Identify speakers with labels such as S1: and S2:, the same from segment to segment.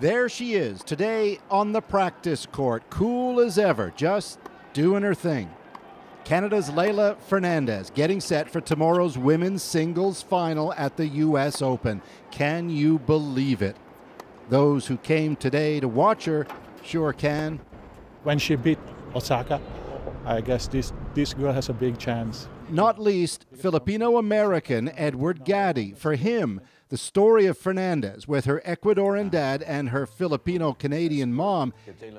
S1: There she is today on the practice court, cool as ever, just doing her thing. Canada's Leylah Fernandez getting set for tomorrow's women's singles final at the U.S. Open. Can you believe it? Those who came today to watch her sure can.
S2: When she beat Osaka, I guess this, this girl has a big chance.
S1: Not least Filipino American Edward Gaddy. For him, the story of Fernandez with her Ecuadorian dad and her Filipino Canadian mom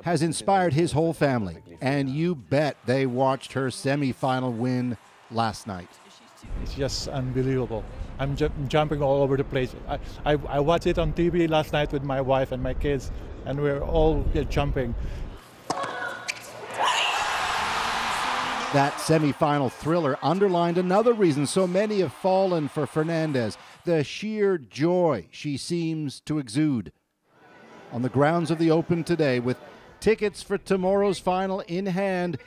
S1: has inspired his whole family. And you bet they watched her semifinal win last night.
S2: It's just unbelievable. I'm ju- jumping all over the place. I, I, I watched it on TV last night with my wife and my kids, and we're all jumping.
S1: That semifinal thriller underlined another reason so many have fallen for Fernandez the sheer joy she seems to exude. On the grounds of the Open today, with tickets for tomorrow's final in hand,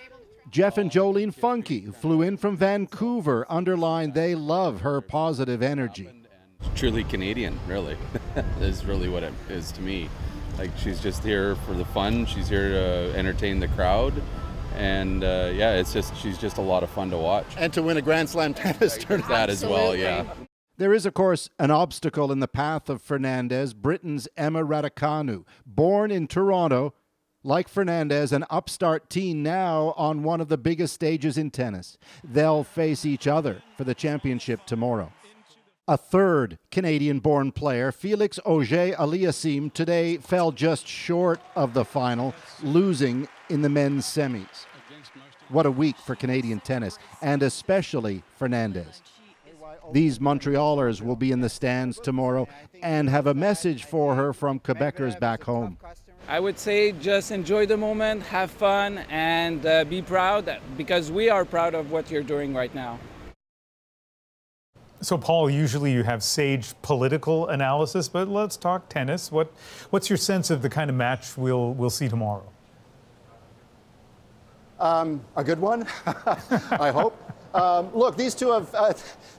S1: Jeff and Jolene Funky, who flew in from Vancouver, underlined they love her positive energy.
S3: Truly Canadian, really, is really what it is to me. Like she's just here for the fun. She's here to entertain the crowd and uh, yeah, it's just she's just a lot of fun to watch.
S4: And to win a Grand Slam tennis tournament.
S3: That as well, yeah.
S1: There is, of course, an obstacle in the path of Fernandez, Britain's Emma Raducanu. Born in Toronto, like Fernandez, an upstart teen now on one of the biggest stages in tennis. They'll face each other for the championship tomorrow. A third Canadian born player, Felix Auger Aliassime, today fell just short of the final, losing in the men's semis. What a week for Canadian tennis, and especially Fernandez. These Montrealers will be in the stands tomorrow and have a message for her from Quebecers back home.
S5: I would say just enjoy the moment, have fun, and uh, be proud because we are proud of what you're doing right now.
S6: So, Paul, usually you have sage political analysis, but let's talk tennis. What, what's your sense of the kind of match we'll, we'll see tomorrow?
S4: Um, a good one, I hope. Um, look, these two have uh,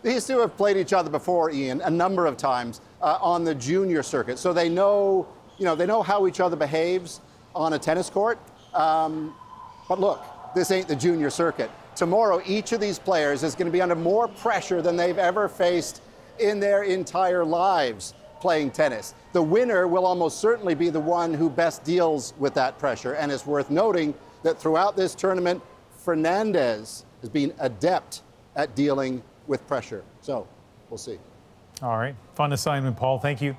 S4: these two have played each other before, Ian, a number of times uh, on the junior circuit, so they know you know they know how each other behaves on a tennis court. Um, but look, this ain't the junior circuit. Tomorrow, each of these players is going to be under more pressure than they've ever faced in their entire lives playing tennis. The winner will almost certainly be the one who best deals with that pressure, and it's worth noting that throughout this tournament, Fernandez has been adept at dealing with pressure. So we'll see.
S6: All right. Fun assignment, Paul. Thank you.